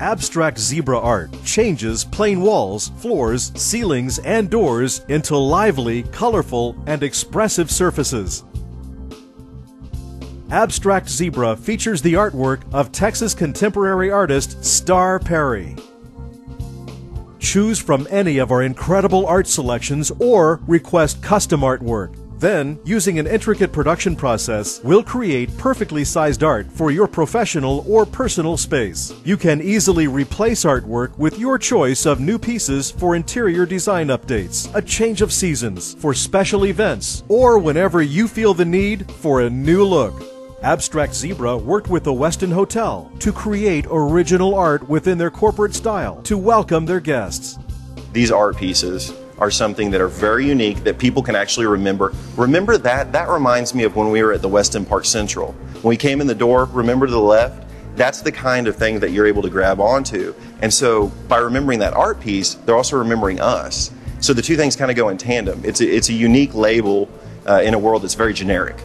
Abstract Zebra art changes plain walls, floors, ceilings, and doors into lively, colorful, and expressive surfaces. Abstract Zebra features the artwork of Texas contemporary artist Starr Perry. Choose from any of our incredible art selections or request custom artwork. Then, using an intricate production process, we'll create perfectly sized art for your professional or personal space. You can easily replace artwork with your choice of new pieces for interior design updates, a change of seasons, for special events, or whenever you feel the need for a new look. Abstract Zebra worked with the Westin Hotel to create original art within their corporate style to welcome their guests. These art pieces are something that are very unique that people can actually remember. Remember that? That reminds me of when we were at the Westin Park Central. When we came in the door, remember to the left? That's the kind of thing that you're able to grab onto. And so by remembering that art piece, they're also remembering us. So the two things kind of go in tandem. It's a, it's a unique label uh, in a world that's very generic.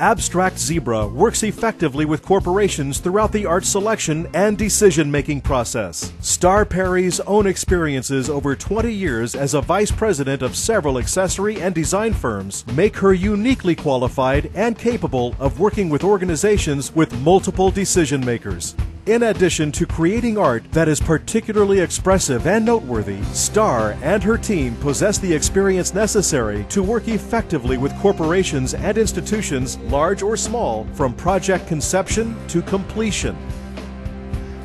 Abstract Zebra works effectively with corporations throughout the art selection and decision making process. Starr Perry's own experiences over 20 years as a vice president of several accessory and design firms make her uniquely qualified and capable of working with organizations with multiple decision makers. In addition to creating art that is particularly expressive and noteworthy, Starr and her team possess the experience necessary to work effectively with corporations and institutions, large or small, from project conception to completion.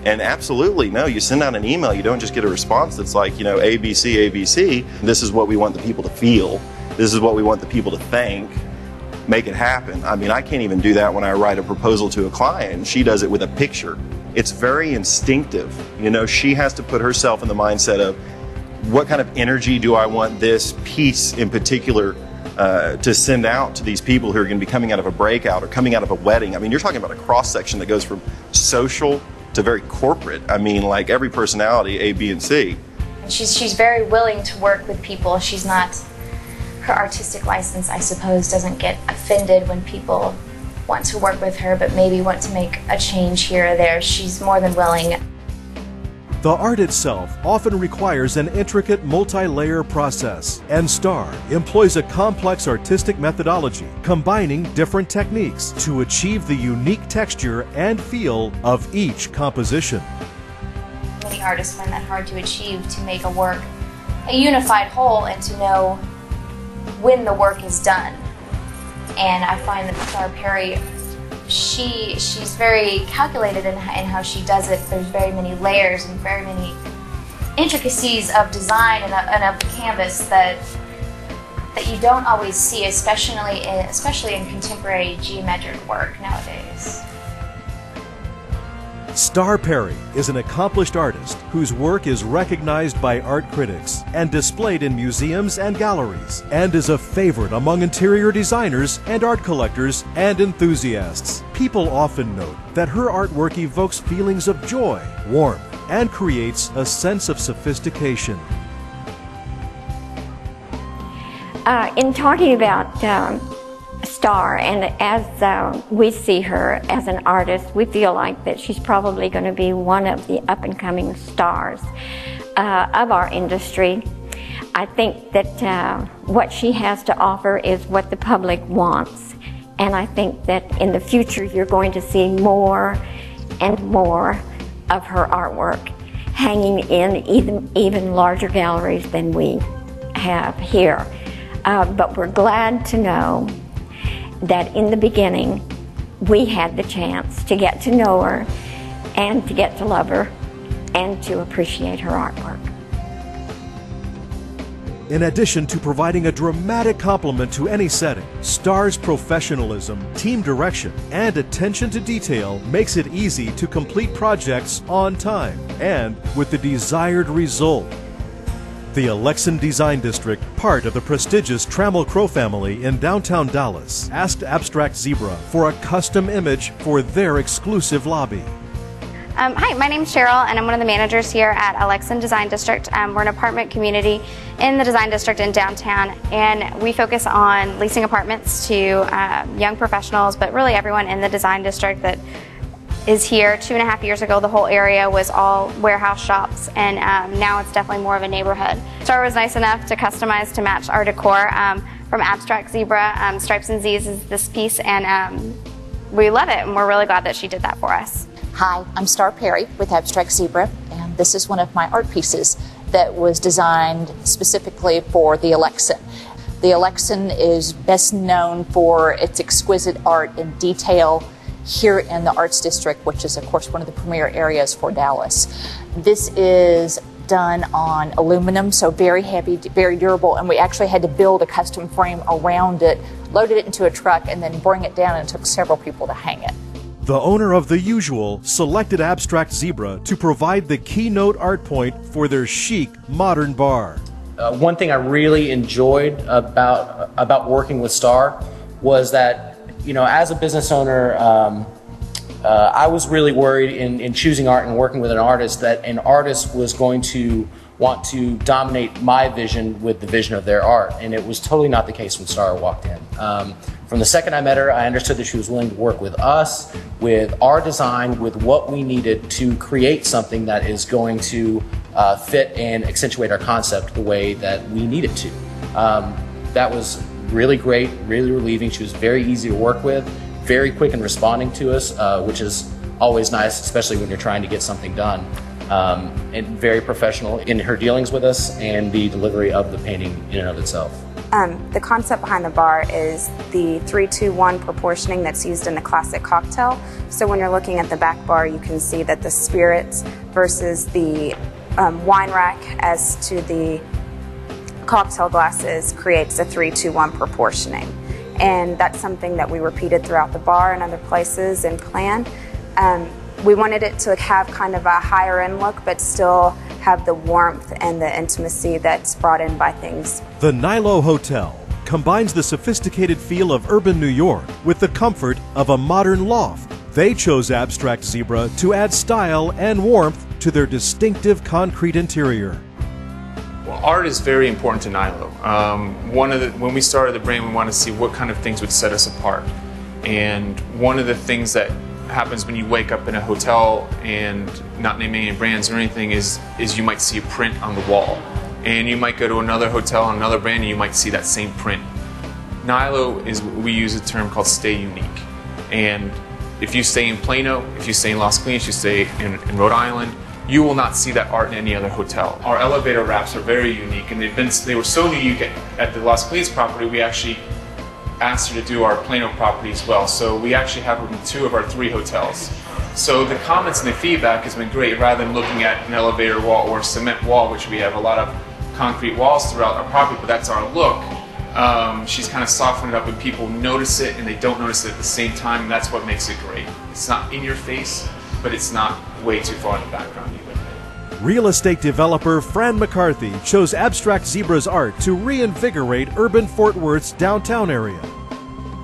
And absolutely, no, you send out an email, you don't just get a response that's like, you know, ABC, ABC. This is what we want the people to feel. This is what we want the people to think. Make it happen. I mean, I can't even do that when I write a proposal to a client. She does it with a picture it's very instinctive. You know, she has to put herself in the mindset of what kind of energy do I want this piece in particular uh, to send out to these people who are going to be coming out of a breakout or coming out of a wedding. I mean, you're talking about a cross section that goes from social to very corporate. I mean, like every personality, A, B, and C. She's she's very willing to work with people. She's not her artistic license, I suppose, doesn't get offended when people want to work with her, but maybe want to make a change here or there, she's more than willing. The art itself often requires an intricate multi-layer process, and STAR employs a complex artistic methodology combining different techniques to achieve the unique texture and feel of each composition. Many artists find that hard to achieve to make a work a unified whole and to know when the work is done and I find that Starr Perry, she she's very calculated in, in how she does it. There's very many layers and very many intricacies of design and, and of the canvas that that you don't always see, especially in, especially in contemporary geometric work nowadays. Starr Perry is an accomplished artist whose work is recognized by art critics and displayed in museums and galleries, and is a favorite among interior designers and art collectors and enthusiasts. People often note that her artwork evokes feelings of joy, warmth, and creates a sense of sophistication. Uh, in talking about um, starr and as uh, we see her as an artist we feel like that she's probably going to be one of the up and coming stars uh, of our industry. I think that uh, what she has to offer is what the public wants and i think that in the future you're going to see more and more of her artwork hanging in even, even larger galleries than we have here. Uh, but we're glad to know that in the beginning we had the chance to get to know her and to get to love her and to appreciate her artwork. In addition to providing a dramatic complement to any setting, Starr's professionalism, team direction, and attention to detail makes it easy to complete projects on time and with the desired result. The Alexan Design District, part of the prestigious Trammell Crow family in downtown Dallas, asked Abstract Zebra for a custom image for their exclusive lobby. Um, hi, my name is Cheryl, and I'm one of the managers here at Alexan Design District. Um, we're an apartment community in the Design District in downtown, and we focus on leasing apartments to uh, young professionals, but really everyone in the Design District that is here. Two and a half years ago, the whole area was all warehouse shops, and um, now it's definitely more of a neighborhood. Starr was nice enough to customize to match our decor um, from Abstract Zebra. Um, Stripes and Z's is this piece, and um, we love it, and we're really glad that she did that for us. Hi, I'm Starr Perry with Abstract Zebra, and this is one of my art pieces that was designed specifically for the Alexan. The Alexan is best known for its exquisite art and detail here in the Arts District, which is, of course, one of the premier areas for Dallas. This is done on aluminum, so very heavy, very durable, and we actually had to build a custom frame around it, loaded it into a truck, and then bring it down, and took several people to hang it. The owner of The Usual selected Abstract Zebra to provide the keynote art point for their chic modern bar. Uh, one thing I really enjoyed about about working with Starr was that you know as a business owner, um, uh, I was really worried in, in choosing art and working with an artist that an artist was going to want to dominate my vision with the vision of their art, and it was totally not the case when Starr walked in. Um, from the second I met her, I understood that she was willing to work with us, with our design, with what we needed to create something that is going to uh, fit and accentuate our concept the way that we needed to. Um, that was really great, really relieving. She was very easy to work with, very quick in responding to us, uh, which is always nice, especially when you're trying to get something done. Um, and very professional in her dealings with us and the delivery of the painting in and of itself. Um, the concept behind the bar is the 3-2-1 proportioning that's used in the classic cocktail. So when you're looking at the back bar, you can see that the spirits versus the um, wine rack as to the cocktail glasses creates a 3-2-1 proportioning. And that's something that we repeated throughout the bar and other places and planned. Um, we wanted it to have kind of a higher end look, but still have the warmth and the intimacy that's brought in by things. The NYLO Hotel combines the sophisticated feel of urban New York with the comfort of a modern loft. They chose Abstract Zebra to add style and warmth to their distinctive concrete interior. Well, art is very important to NYLO. Um, one of the, when we started the brand, we wanted to see what kind of things would set us apart. And one of the things that happens when you wake up in a hotel and not naming any brands or anything is is you might see a print on the wall and you might go to another hotel on another brand and you might see that same print NYLO is we use a term called stay unique and if you stay in plano if you stay in las colinas you stay in, in rhode island you will not see that art in any other hotel our elevator wraps are very unique and they've been they were so unique at, at the las colinas property we actually asked her to do our Plano property as well. So we actually have them in two of our three hotels. So the comments and the feedback has been great rather than looking at an elevator wall or cement wall, which we have a lot of concrete walls throughout our property, but that's our look. Um, she's kind of softened it up and people notice it and they don't notice it at the same time, and that's what makes it great. It's not in your face, but it's not way too far in the background either. Real estate developer Fran McCarthy chose Abstract Zebra's art to reinvigorate urban Fort Worth's downtown area.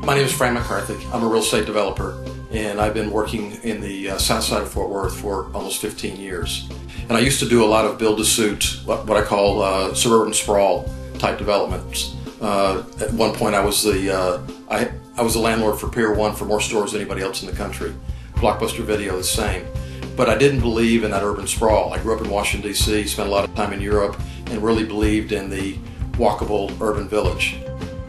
My name is Fran McCarthy. I'm a real estate developer, and I've been working in the uh, south side of Fort Worth for almost 15 years. And I used to do a lot of build to suit, what, what I call uh, suburban sprawl type developments. Uh, at one point, I was the uh, I, I was the landlord for Pier One for more stores than anybody else in the country. Blockbuster Video, the same but I didn't believe in that urban sprawl. I grew up in Washington, D.C., spent a lot of time in Europe, and really believed in the walkable urban village.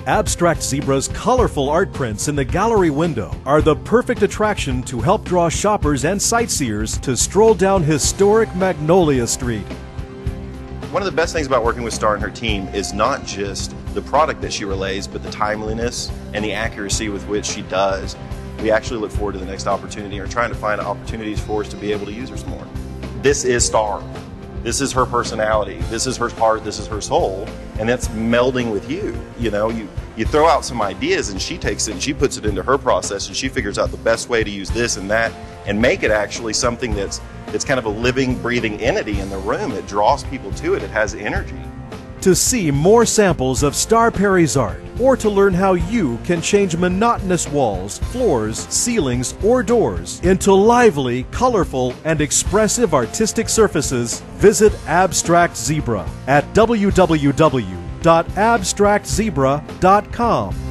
Abstract Zebra's colorful art prints in the gallery window are the perfect attraction to help draw shoppers and sightseers to stroll down historic Magnolia Street. One of the best things about working with Starr and her team is not just the product that she relays, but the timeliness and the accuracy with which she does we actually look forward to the next opportunity or trying to find opportunities for us to be able to use her some more. This is Starr. This is her personality. This is her heart. This is her soul. And that's melding with you. You know, you, you throw out some ideas and she takes it and she puts it into her process and she figures out the best way to use this and that and make it actually something that's it's kind of a living, breathing entity in the room. It draws people to it. It has energy. To see more samples of Starr Perry's art, or to learn how you can change monotonous walls, floors, ceilings, or doors into lively, colorful, and expressive artistic surfaces, visit Abstract Zebra at www.abstractzebra.com.